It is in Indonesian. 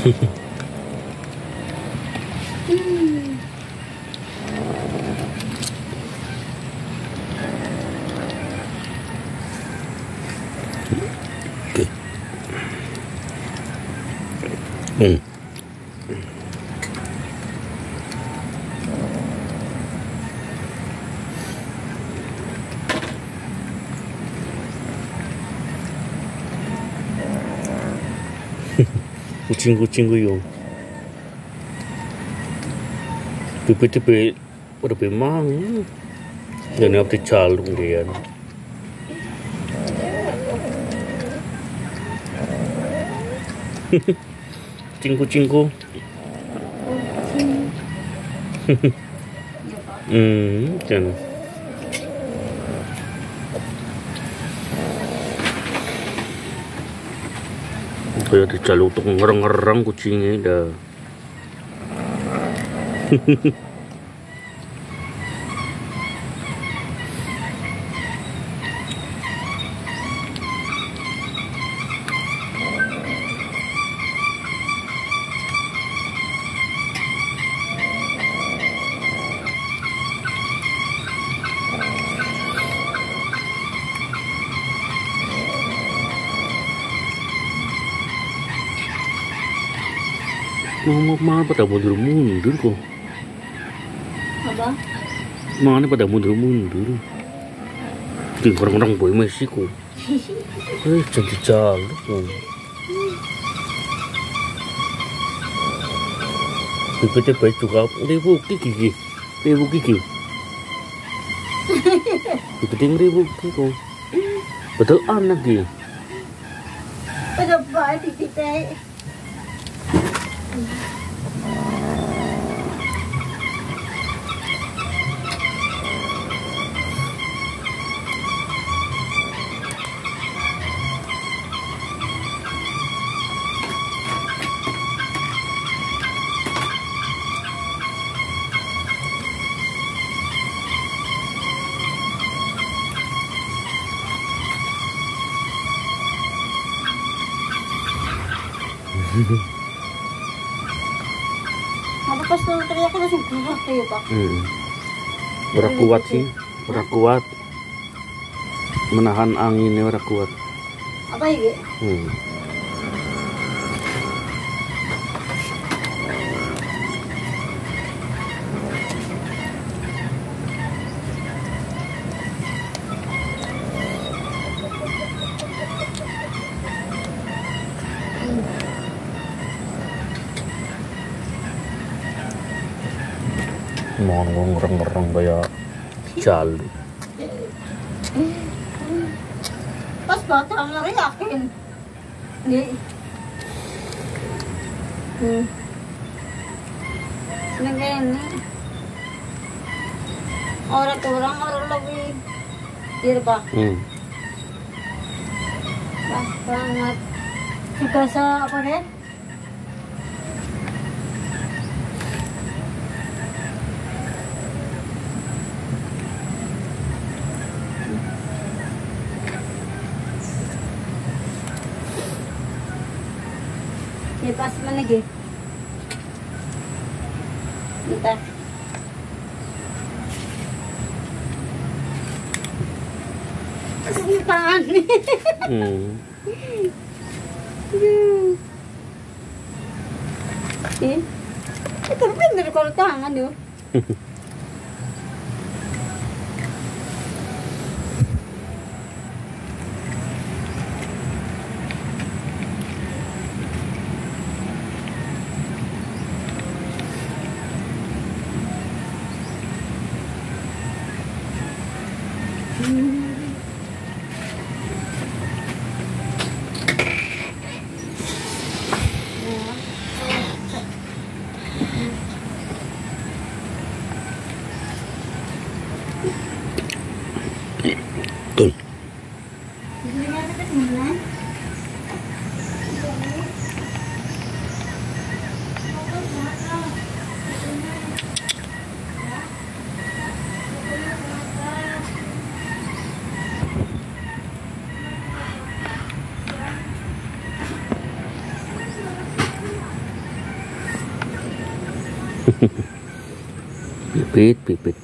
Oke. Hmm. Kucing-kucing guyung. Tipe-tipe pada memang dan apa calung dia. Kucing-kucingku. Hmm, kan. Kaya dicalutok ngerang-ngerang kucingnya dah. Mama, mama pada mundur-mundur kok. Apa? Mana pada mundur-mundur. Di orang-orang boy Messi kok. Eh, cantik caluk. kok. Tipe baik juga. Ribu gigi. Ribu gigi. Tipe ribu gigi kok. Betul anak ya. Pada baik di Mm-hmm. Apa pas tuh teriak langsung gerah kayak pak? Hmm. Ora kuat sih, ora kuat. Menahan anginnya ora kuat. Apa ya? Hmm. Mau ngereng-ngereng kayak jalu. Pas bata ngeriakin. Di. Hmm. Ini. Orang kurang orang lebih. Pak. Hmm. Pas banget. Juga apa deh? Ya pas mana lagi? Bentar. Ini nih. Hmm. Eh, itu bener kalau tangan tuh. Tun. Pipit pipit